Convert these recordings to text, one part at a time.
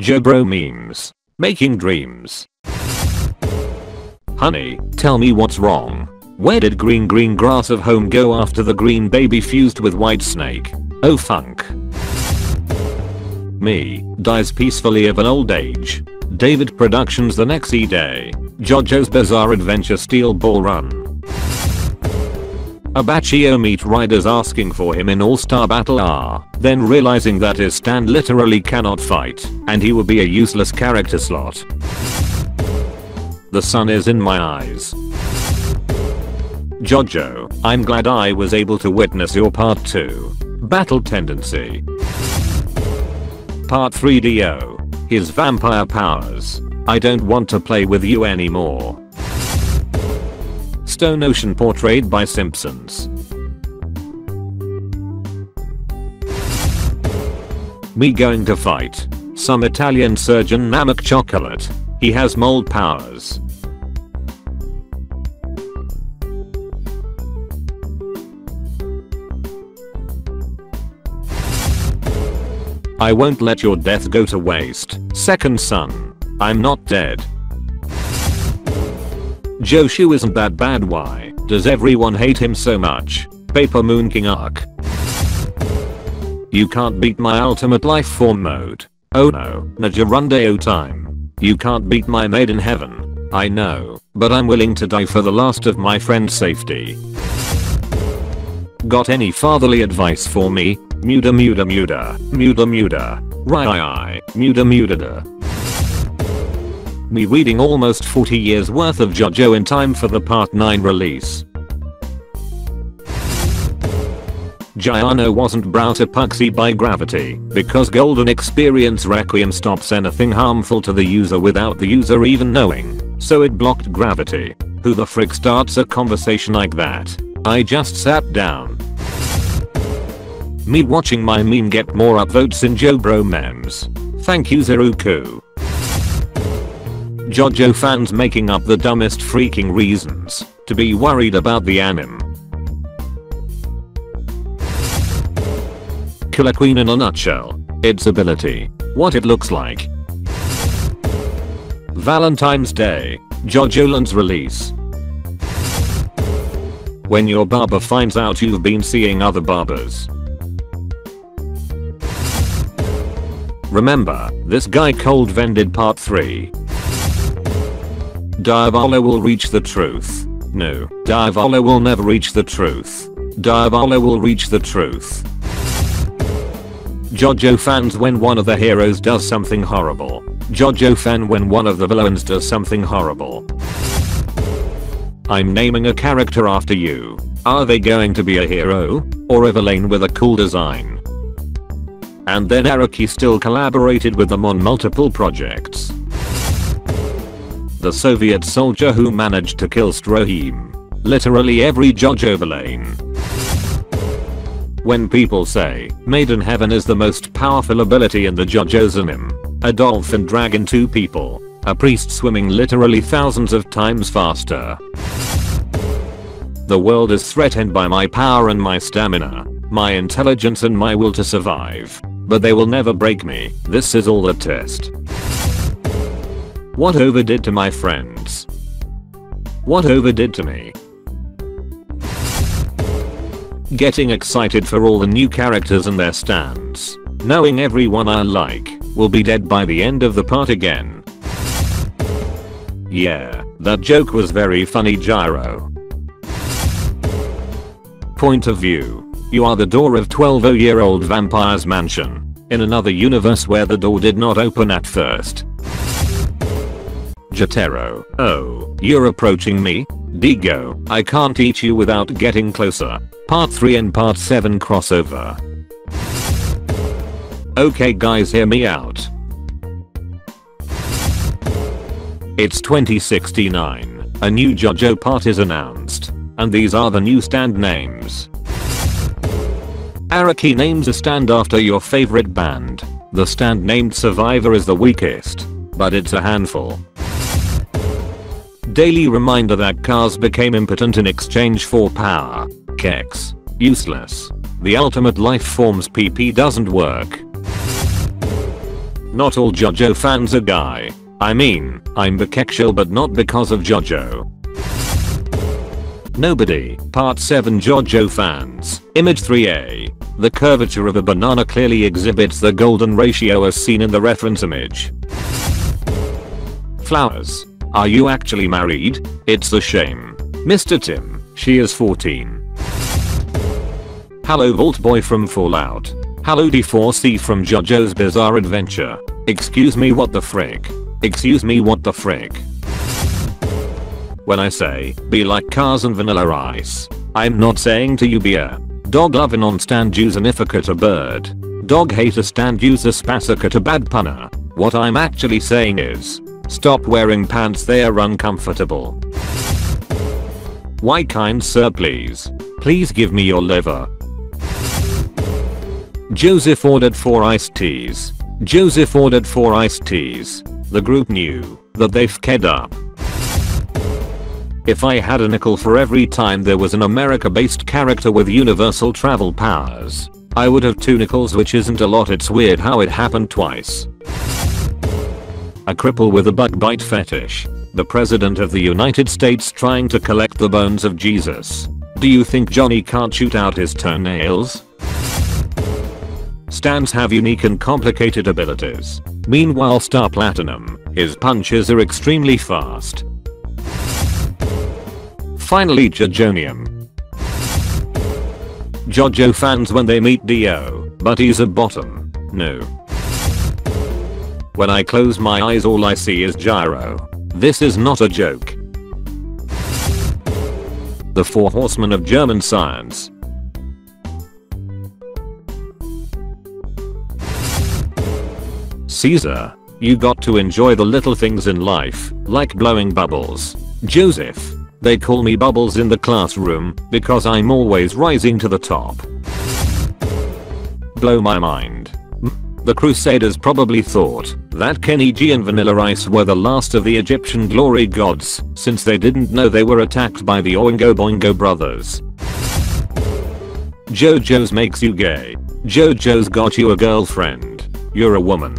Jobro memes. Making dreams. Honey, tell me what's wrong. Where did green green grass of home go after the green baby fused with Whitesnake? Oh funk. Me, dies peacefully of an old age. David Productions the next e day. JoJo's Bizarre Adventure Steel Ball Run. Abbacchio meet riders asking for him in All-Star Battle R, then realizing that his stand literally cannot fight, and he will be a useless character slot. The sun is in my eyes. Jojo, I'm glad I was able to witness your part 2. Battle Tendency. Part 3DO. His vampire powers. I don't want to play with you anymore. Stone Ocean portrayed by Simpsons. Me going to fight. Some Italian surgeon Namak Cioccolata. He has mold powers. I won't let your death go to waste. Second son. I'm not dead. Joshu isn't that bad why does everyone hate him so much? Paper Moon King Arc. You can't beat my ultimate life form mode. Oh no, Najarundeo time. You can't beat my Made in Heaven. I know, but I'm willing to die for the last of my friend's safety. Got any fatherly advice for me? Muda muda muda, muda muda, rai muda muda da. Me reading almost 40 years worth of JoJo in time for the part 9 release. Giorno wasn't brought epoxy by gravity because Golden Experience Requiem stops anything harmful to the user without the user even knowing, so it blocked gravity. Who the frick starts a conversation like that? I just sat down. Me watching my meme get more upvotes in Jobro memes. Thank you Zeruku. Jojo fans making up the dumbest freaking reasons to be worried about the anime. Killer Queen in a nutshell. Its ability. What it looks like. Valentine's Day. Jojoland's release. When your barber finds out you've been seeing other barbers. Remember, this guy cold vended part 3. Diavolo will reach the truth. No, Diavolo will never reach the truth. Diavolo will reach the truth. Jojo fans when one of the heroes does something horrible. Jojo fan when one of the villains does something horrible. I'm naming a character after you. Are they going to be a hero? Or a villain with a cool design? And then Araki still collaborated with them on multiple projects. The Soviet soldier who managed to kill Stroheim. Literally every JoJo villain. When people say Made in Heaven is the most powerful ability in the JoJo's anime, a dolphin dragging two people, a priest swimming literally thousands of times faster. The world is threatened by my power and my stamina, my intelligence and my will to survive. But they will never break me, this is all a test. What overdid to my friends? What overdid to me? Getting excited for all the new characters and their stands. Knowing everyone I like will be dead by the end of the part again. Yeah, that joke was very funny Gyro. Point of view. You are the door of 12 year old vampire's mansion. In another universe where the door did not open at first. Jotaro. Oh, you're approaching me? Digo, I can't eat you without getting closer. Part 3 and Part 7 crossover. Okay guys hear me out. It's 2069. A new JoJo part is announced. And these are the new stand names. Araki names a stand after your favorite band. The stand named Survivor is the weakest. But it's a handful. Daily reminder that Kars became impotent in exchange for power. Kex. Useless. The ultimate life forms PP doesn't work. Not all JoJo fans are guy. I mean, I'm bisexual but not because of JoJo. Nobody. Part 7 JoJo fans. Image 3a. The curvature of a banana clearly exhibits the golden ratio as seen in the reference image. Flowers. Are you actually married? It's a shame. Mr. Tim. She is 14. Hello Vault Boy from Fallout. Hello D4C from JoJo's Bizarre Adventure. Excuse me what the frick? Excuse me what the frick? When I say, be like Kars and vanilla ice, I'm not saying to you be a dog loving on stand use anificate a bird. Dog hater stand use a spasicate a bad punner. What I'm actually saying is, stop wearing pants they are uncomfortable. Why kind sir please? Please give me your liver. Joseph ordered 4 iced teas. Joseph ordered 4 iced teas. The group knew that they've fked up. If I had a nickel for every time there was an America based character with universal travel powers, I would have 2 nickels which isn't a lot it's weird how it happened twice. A cripple with a bug bite fetish. The president of the United States trying to collect the bones of Jesus. Do you think Johnny can't shoot out his toenails? Stands have unique and complicated abilities. Meanwhile Star Platinum, his punches are extremely fast. Finally Jojonium. Jojo fans when they meet Dio, but he's a bottom. No. When I close my eyes all I see is Gyro. This is not a joke. The Four Horsemen of German Science. Caesar. You got to enjoy the little things in life, like blowing bubbles. Joseph. They call me Bubbles in the classroom because I'm always rising to the top. Blow my mind. The Crusaders probably thought that Kenny G and Vanilla Ice were the last of the Egyptian glory gods since they didn't know they were attacked by the Oingo Boingo brothers. JoJo's makes you gay. JoJo's got you a girlfriend. You're a woman.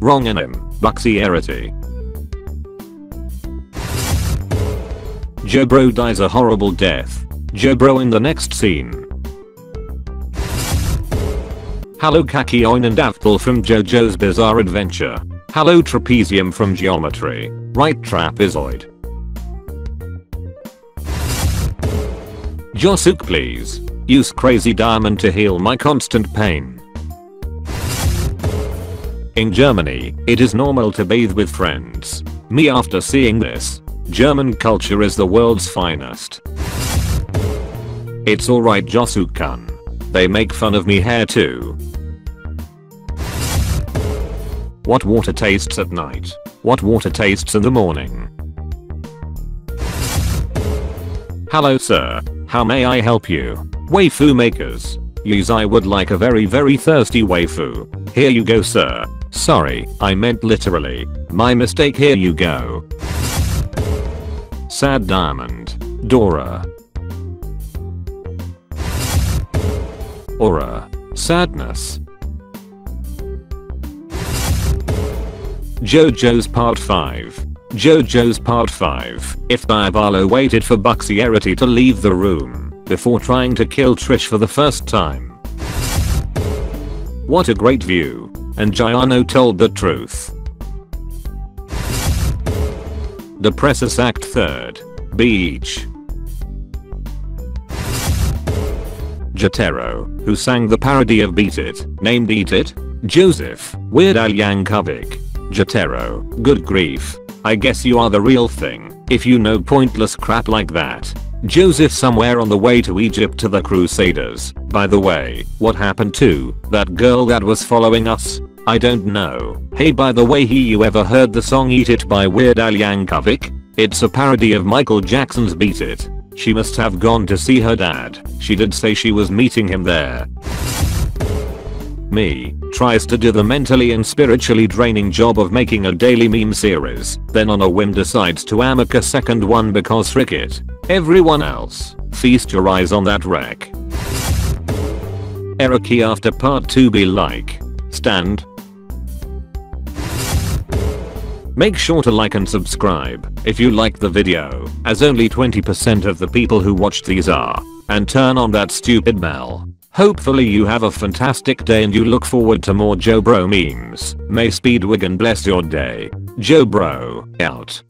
Wrong NM. Bucciarati. Joe dies a horrible death. Joe in the next scene. Hello Kakyoin and Avdol from JoJo's Bizarre Adventure. Hello Trapezium from Geometry. Right trapezoid. Josuke please. Use crazy diamond to heal my constant pain. In Germany, it is normal to bathe with friends. Me after seeing this. German culture is the world's finest. It's alright Josukan. They make fun of me hair too. What water tastes at night? What water tastes in the morning? Hello sir, how may I help you? Waifu makers. Use I would like a very very thirsty waifu. Here you go sir. Sorry, I meant literally. My mistake here you go. Sad Diamond. Dora. Aura. Sadness. JoJo's Part 5. JoJo's Part 5. If Diavolo waited for Bucciarati to leave the room before trying to kill Trish for the first time. What a great view and Giorno told the truth. The Presses Act 3rd. Beach. Jotaro, who sang the parody of Beat It, named Eat It, Joseph, Weird Al Yankovic. Jotaro, good grief. I guess you are the real thing, if you know pointless crap like that. Joseph somewhere on the way to Egypt to the Crusaders. By the way, what happened to that girl that was following us? I don't know. Hey by the way he you ever heard the song Eat It by Weird Al Yankovic? It's a parody of Michael Jackson's Beat It. She must have gone to see her dad. She did say she was meeting him there. Me tries to do the mentally and spiritually draining job of making a daily meme series, then on a whim decides to amic a second one because frick it. Everyone else, feast your eyes on that wreck. Key after part 2 be like, Stand. Make sure to like and subscribe if you like the video, as only 20% of the people who watched these are. And turn on that stupid bell. Hopefully you have a fantastic day and you look forward to more JoBro memes. May Speedwagon bless your day. JoBro, out.